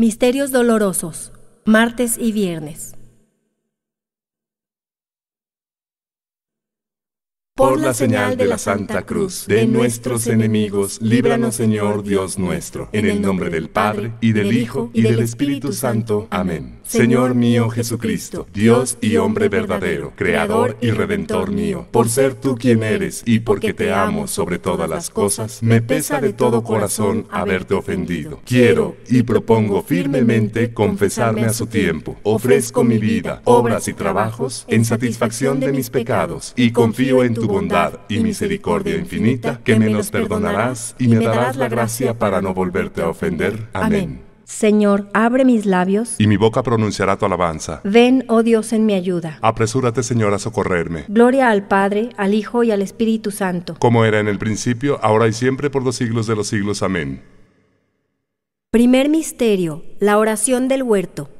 Misterios dolorosos, martes y viernes. Por la señal de la Santa Cruz de nuestros enemigos, líbranos Señor Dios nuestro, en el nombre del Padre, y del Hijo, y del Espíritu Santo. Amén. Señor mío Jesucristo, Dios y hombre verdadero, Creador y Redentor mío, por ser tú quien eres y porque te amo sobre todas las cosas, me pesa de todo corazón haberte ofendido. Quiero y propongo firmemente confesarme a su tiempo. Ofrezco mi vida, obras y trabajos en satisfacción de mis pecados y confío en tu bondad y misericordia infinita, que me los perdonarás y me darás la gracia para no volverte a ofender. Amén. Señor, abre mis labios. Y mi boca pronunciará tu alabanza. Ven, oh Dios, en mi ayuda. Apresúrate, Señor, a socorrerme. Gloria al Padre, al Hijo y al Espíritu Santo. Como era en el principio, ahora y siempre, por los siglos de los siglos. Amén. Primer misterio, la oración del huerto.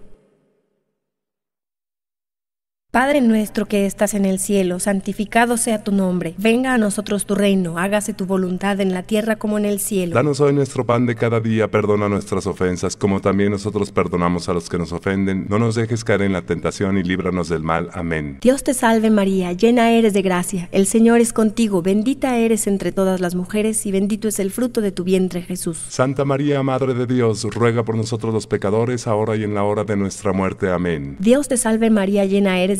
Padre nuestro que estás en el cielo, santificado sea tu nombre. Venga a nosotros tu reino, hágase tu voluntad en la tierra como en el cielo. Danos hoy nuestro pan de cada día, perdona nuestras ofensas, como también nosotros perdonamos a los que nos ofenden. No nos dejes caer en la tentación y líbranos del mal. Amén. Dios te salve María, llena eres de gracia, el Señor es contigo, bendita eres entre todas las mujeres y bendito es el fruto de tu vientre Jesús. Santa María, Madre de Dios, ruega por nosotros los pecadores, ahora y en la hora de nuestra muerte. Amén. Dios te salve María, llena eres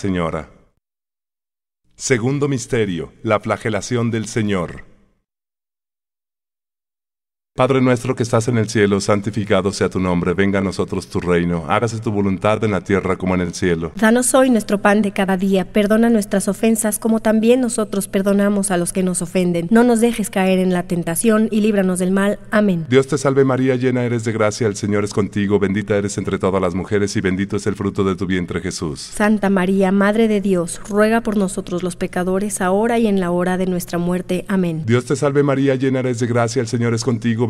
Señora. Segundo misterio, la flagelación del Señor. Padre nuestro que estás en el cielo, santificado sea tu nombre, venga a nosotros tu reino, hágase tu voluntad en la tierra como en el cielo. Danos hoy nuestro pan de cada día, perdona nuestras ofensas como también nosotros perdonamos a los que nos ofenden. No nos dejes caer en la tentación y líbranos del mal. Amén. Dios te salve María, llena eres de gracia, el Señor es contigo, bendita eres entre todas las mujeres y bendito es el fruto de tu vientre Jesús. Santa María, Madre de Dios, ruega por nosotros los pecadores, ahora y en la hora de nuestra muerte. Amén. Dios te salve María, llena eres de gracia, el Señor es contigo,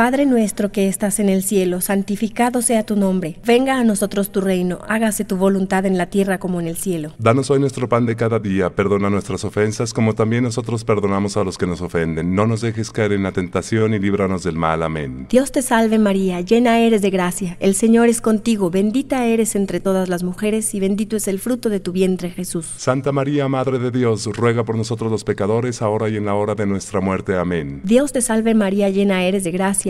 Padre nuestro que estás en el cielo, santificado sea tu nombre. Venga a nosotros tu reino, hágase tu voluntad en la tierra como en el cielo. Danos hoy nuestro pan de cada día, perdona nuestras ofensas como también nosotros perdonamos a los que nos ofenden. No nos dejes caer en la tentación y líbranos del mal. Amén. Dios te salve María, llena eres de gracia, el Señor es contigo, bendita eres entre todas las mujeres y bendito es el fruto de tu vientre Jesús. Santa María, Madre de Dios, ruega por nosotros los pecadores, ahora y en la hora de nuestra muerte. Amén. Dios te salve María, llena eres de gracia,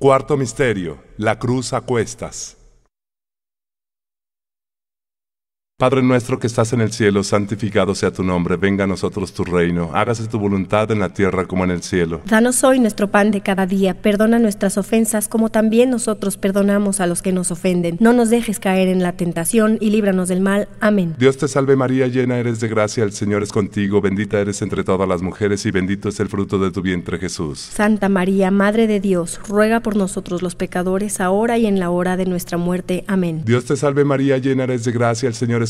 Cuarto misterio, la cruz a cuestas. Padre nuestro que estás en el cielo, santificado sea tu nombre, venga a nosotros tu reino, hágase tu voluntad en la tierra como en el cielo. Danos hoy nuestro pan de cada día, perdona nuestras ofensas como también nosotros perdonamos a los que nos ofenden. No nos dejes caer en la tentación y líbranos del mal. Amén. Dios te salve María, llena eres de gracia, el Señor es contigo, bendita eres entre todas las mujeres y bendito es el fruto de tu vientre Jesús. Santa María, Madre de Dios, ruega por nosotros los pecadores, ahora y en la hora de nuestra muerte. Amén. Dios te salve María, llena eres de gracia, el Señor es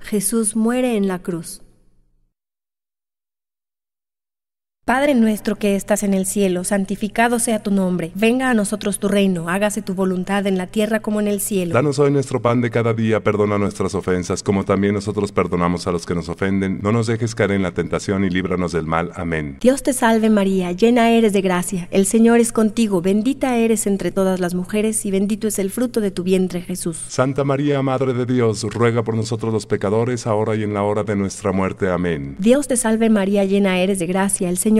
Jesús muere en la cruz. Padre nuestro que estás en el cielo, santificado sea tu nombre. Venga a nosotros tu reino, hágase tu voluntad en la tierra como en el cielo. Danos hoy nuestro pan de cada día, perdona nuestras ofensas, como también nosotros perdonamos a los que nos ofenden. No nos dejes caer en la tentación y líbranos del mal. Amén. Dios te salve María, llena eres de gracia, el Señor es contigo, bendita eres entre todas las mujeres y bendito es el fruto de tu vientre Jesús. Santa María, Madre de Dios, ruega por nosotros los pecadores, ahora y en la hora de nuestra muerte. Amén. Dios te salve María, llena eres de gracia, el Señor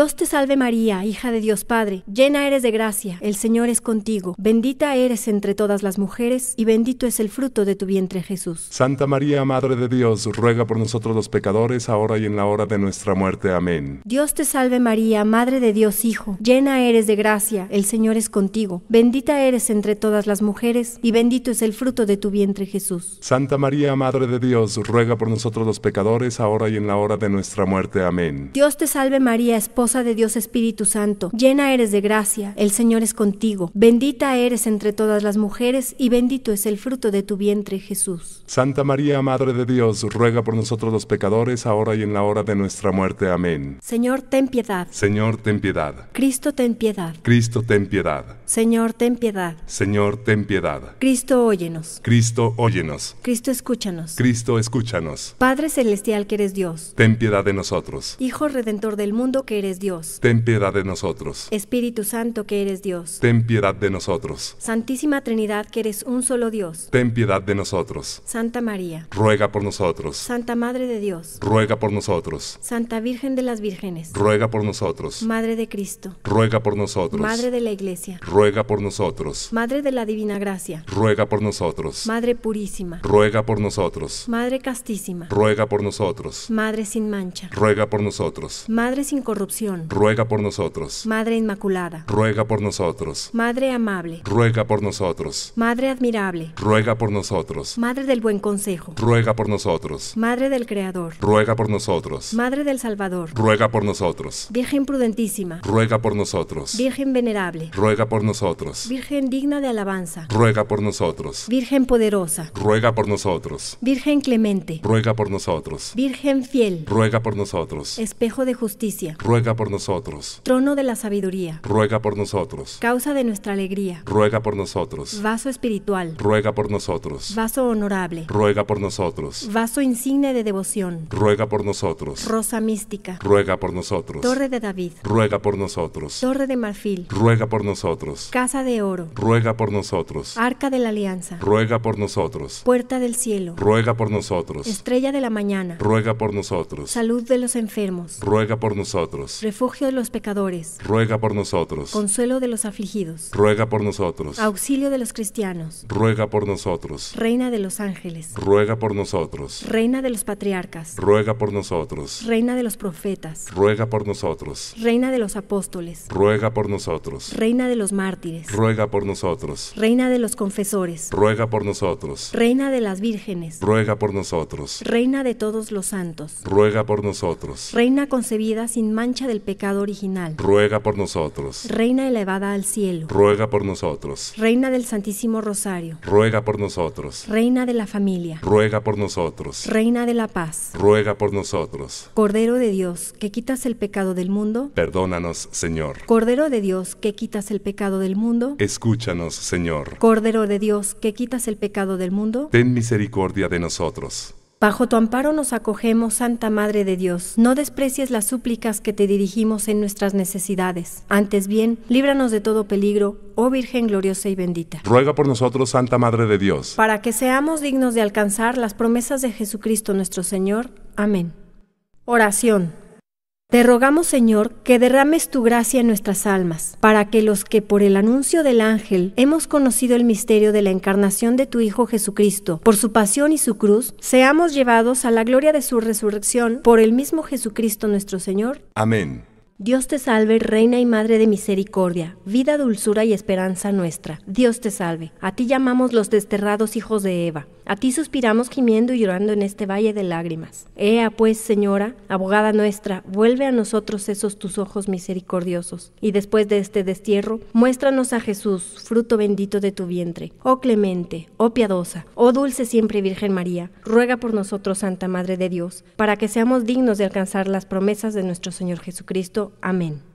Dios te salve María, hija de Dios Padre, llena eres de gracia, el Señor es contigo, bendita eres entre todas las mujeres, y bendito es el fruto de tu vientre Jesús. Santa María, Madre de Dios, ruega por nosotros los pecadores, ahora y en la hora de nuestra muerte. Amén. Dios te salve María, Madre de Dios Hijo, llena eres de gracia, el Señor es contigo, bendita eres entre todas las mujeres, y bendito es el fruto de tu vientre Jesús. Santa María, Madre de Dios, ruega por nosotros los pecadores, ahora y en la hora de nuestra muerte. Amén. Dios te salve María, esposa de Dios Espíritu Santo, llena eres de gracia, el Señor es contigo, bendita eres entre todas las mujeres y bendito es el fruto de tu vientre Jesús. Santa María, Madre de Dios, ruega por nosotros los pecadores, ahora y en la hora de nuestra muerte. Amén. Señor, ten piedad. Señor, ten piedad. Cristo, ten piedad. Cristo, ten piedad. Señor, ten piedad. Señor, ten piedad. Cristo, óyenos. Cristo, óyenos. Cristo, escúchanos. Cristo, escúchanos. Padre Celestial que eres Dios. Ten piedad de nosotros. Hijo Redentor del mundo que eres Dios. Ten piedad de nosotros. Espíritu Santo que eres Dios. Ten piedad de nosotros. Santísima Trinidad que eres un solo Dios. Ten piedad de nosotros. Santa María. Ruega por nosotros. Santa Madre de Dios. Ruega por nosotros. Santa Virgen de las Vírgenes. Ruega por nosotros. Madre de Cristo. Ruega por nosotros. Madre de la Iglesia. Ruega por nosotros. Madre de la Divina Gracia. Ruega por nosotros. Madre purísima. Ruega por nosotros. Madre castísima. Ruega por nosotros. Madre sin mancha. Ruega por nosotros. Madre sin corrupción. Ruega por nosotros. Madre inmaculada. Ruega por nosotros. Madre amable. Ruega por nosotros. Madre admirable. Ruega por nosotros. Madre del buen consejo. Ruega por nosotros. Madre del Creador. Ruega por nosotros. Madre del Salvador. Ruega por nosotros. Virgen prudentísima. Ruega por nosotros. Virgen venerable. Ruega por nosotros. Virgen digna de alabanza. Ruega por nosotros. Virgen poderosa. Ruega por nosotros. Virgen clemente. Ruega por nosotros. Virgen fiel. Ruega por nosotros. Espejo de justicia. Ruega por nosotros. Trono de la sabiduría. Ruega por nosotros. Causa de nuestra alegría. Ruega por nosotros. Vaso espiritual. Ruega por nosotros. Vaso honorable. Ruega por nosotros. Vaso insigne de devoción. Ruega por nosotros. Rosa mística. Ruega por nosotros. Torre de David. Ruega por nosotros. Torre de marfil. Ruega por nosotros. Casa de oro. Ruega por nosotros. Arca de la alianza. Ruega por nosotros. Puerta del cielo. Ruega por nosotros. Estrella de la mañana. Ruega por nosotros. Salud de los enfermos. Ruega por nosotros. Refugio de los pecadores. Ruega por nosotros. Consuelo de los afligidos. Ruega por nosotros. Auxilio de los cristianos. Ruega por nosotros. Reina de los ángeles. Ruega por nosotros. Reina de los patriarcas. Ruega por nosotros. Reina de los profetas. Ruega por nosotros. Reina de los apóstoles. Ruega por nosotros. Reina de los mártires. Ruega por nosotros. Reina de los confesores. Ruega por nosotros. Reina de las vírgenes. Ruega por nosotros. Reina de todos los santos. Ruega por nosotros. Reina concebida sin mancha del pecado original. Ruega por nosotros. Reina elevada al cielo. Ruega por nosotros. Reina del Santísimo Rosario. Ruega por nosotros. Reina de la familia. Ruega por nosotros. Reina de la paz. Ruega por nosotros. Cordero de Dios, que quitas el pecado del mundo. Perdónanos, Señor. Cordero de Dios, que quitas el pecado del mundo. Escúchanos, Señor. Cordero de Dios, que quitas el pecado del mundo. Ten misericordia de nosotros. Bajo tu amparo nos acogemos, Santa Madre de Dios. No desprecies las súplicas que te dirigimos en nuestras necesidades. Antes bien, líbranos de todo peligro, oh Virgen gloriosa y bendita. Ruega por nosotros, Santa Madre de Dios. Para que seamos dignos de alcanzar las promesas de Jesucristo nuestro Señor. Amén. Oración. Te rogamos, Señor, que derrames tu gracia en nuestras almas, para que los que por el anuncio del ángel hemos conocido el misterio de la encarnación de tu Hijo Jesucristo, por su pasión y su cruz, seamos llevados a la gloria de su resurrección por el mismo Jesucristo nuestro Señor. Amén. Dios te salve, Reina y Madre de Misericordia, vida, dulzura y esperanza nuestra. Dios te salve. A ti llamamos los desterrados hijos de Eva. A ti suspiramos gimiendo y llorando en este valle de lágrimas. Ea pues, Señora, abogada nuestra, vuelve a nosotros esos tus ojos misericordiosos. Y después de este destierro, muéstranos a Jesús, fruto bendito de tu vientre. Oh clemente, oh piadosa, oh dulce siempre Virgen María, ruega por nosotros, Santa Madre de Dios, para que seamos dignos de alcanzar las promesas de nuestro Señor Jesucristo. Amén.